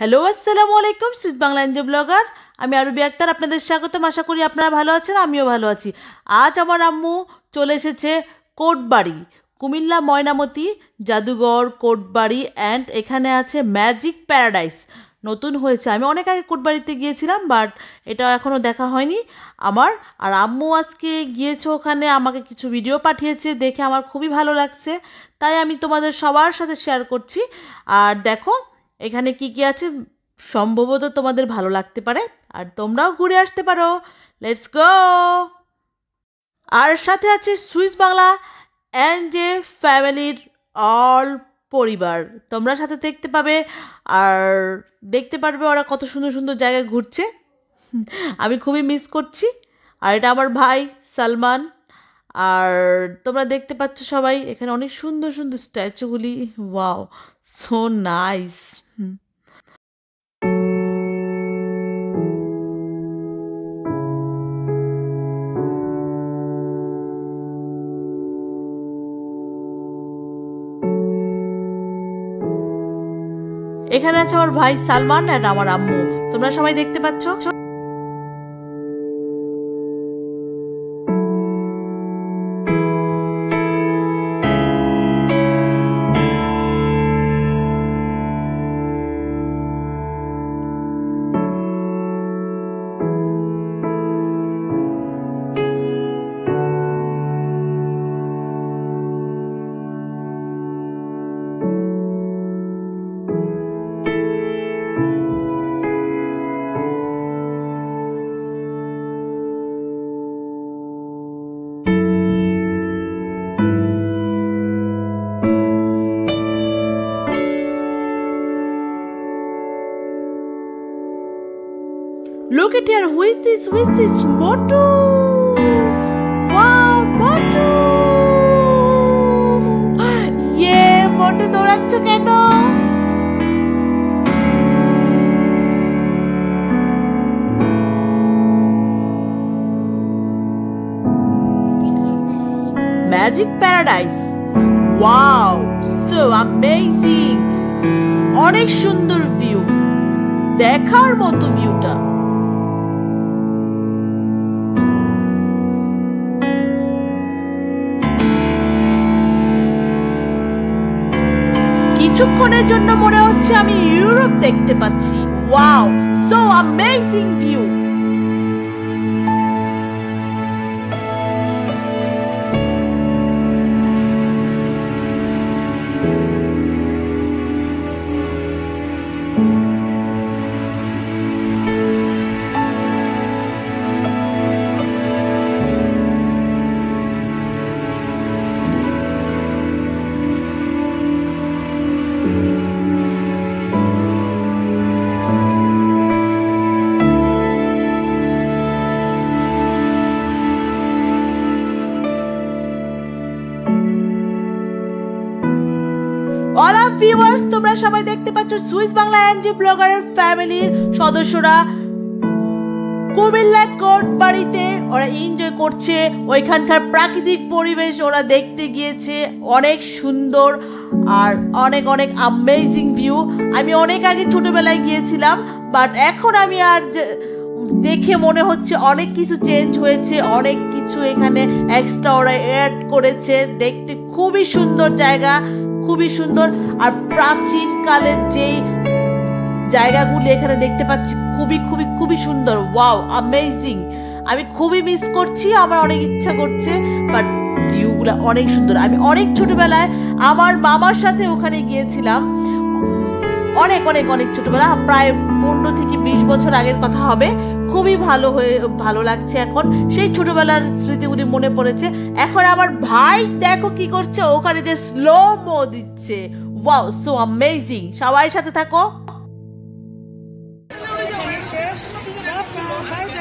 Hello আসসালামু আলাইকুম Swiss Bangla NJ blogger আমি আরবি আক্তার, আপনাদের স্বাগতম। আশা করি আপনারা ভালো আছেন, আমিও ভালো আছি। আজ আমার আম্মু চলে এসেছে কোটবাড়ি, কুমিল্লা ময়নামতি, জাদুঘর, কোটবাড়ি অ্যান্ড এখানে আছে ম্যাজিক প্যারাডাইস নতুন হয়েছে। আমি অনেক আগে কোটবাড়িতে গিয়েছিলাম বাট এটা এখনও দেখা হয়নি। আমার আর আম্মু আজকে গিয়েছে ওখানে, আমাকে কিছু ভিডিও পাঠিয়েছে, দেখে আমার খুবই ভালো লাগছে। তাই আমি তোমাদের সবার সাথে শেয়ার করছি। আর দেখো এখানে কি কি আছে? সম্ভবত তোমাদের ভালো লাগতে পারে। আর তোমরাও ঘুরে আসতে পারো। লেটস গো আর সাথে আছে সুইস বাংলা অ্যান্ড যে ফ্যামিলির অল পরিবার। তোমরা সাথে দেখতে পাবে। আর দেখতে পারবে ওরা কত সুন্দর সুন্দর জায়গায় ঘুরছে। আমি খুবই মিস করছি। আর এটা আমার ভাই সালমান। আর তোমরা দেখতে পাচ্ছ সবাই, এখানে অনেক সুন্দর সুন্দর স্ট্যাচুগুলি। Wow, so nice. এখানে আছে আমার ভাই সালমান আর আমার আম্মু। তোমরা সবাই দেখতে পাচ্ছ? Look at here. Who is this? Who is this? Motu. Wow, Motu. Yeah, Motu দৌড়াচ্ছ কেন magic paradise wow so amazing অনেক সুন্দর ভিউ দেখার মতো ভিউটা কিছুক্ষণের জন্য মনে হচ্ছে আমি ইউরোপ দেখতে পাচ্ছি। Wow so amazing view viewers তোমরা সবাই দেখতে পাচ্ছ সুইস বাংলা এনজি ব্লগারের ফ্যামিলির সদস্যরা। কুমিল্লা কোর্ট বাড়িতে ওরা এনজয় করছে। ওইখানকার প্রাকৃতিক পরিবেশ ওরা দেখতে গিয়েছে। অনেক সুন্দর আর অনেক অনেক আমেজিং ভিউ আমি অনেক আগে ছোটবেলায় গিয়েছিলাম বাট এখন আমি আর দেখে মনে হচ্ছে অনেক কিছু চেঞ্জ হয়েছে। অনেক কিছু এখানে এক্সট্রা ওরা অ্যাড করেছে। দেখতে খুবই সুন্দর জায়গা। খুবই সুন্দর। আর প্রাচীন কালের যেই জায়গাগুলি এখানে দেখতে পাচ্ছি, খুবই খুবই খুবই সুন্দর। ওয়াও অ্যামেজিং আমি খুবই মিস করছি, আমার অনেক ইচ্ছা করছে বাট ভিউগুলো অনেক সুন্দর। আমি অনেক ছোটবেলায় আমার মামার সাথে ওখানে গিয়েছিলাম। অনেক অনেক অনেক ছোটবেলা, প্রায় পনেরো থেকে বিশ বছর আগের কথা হবে। খুবই ভালো হয়ে, ভালো লাগছে এখন। সেই ছোটবেলার স্মৃতিগুলি মনে পড়েছে। এখন আমার ভাই দেখো কি করছে, ওখানে যে স্লো মো দিচ্ছে। ওয়াও সো অ্যামেজিং সবাই সাথে থাকো। হ্যাঁ, হ্যাঁ,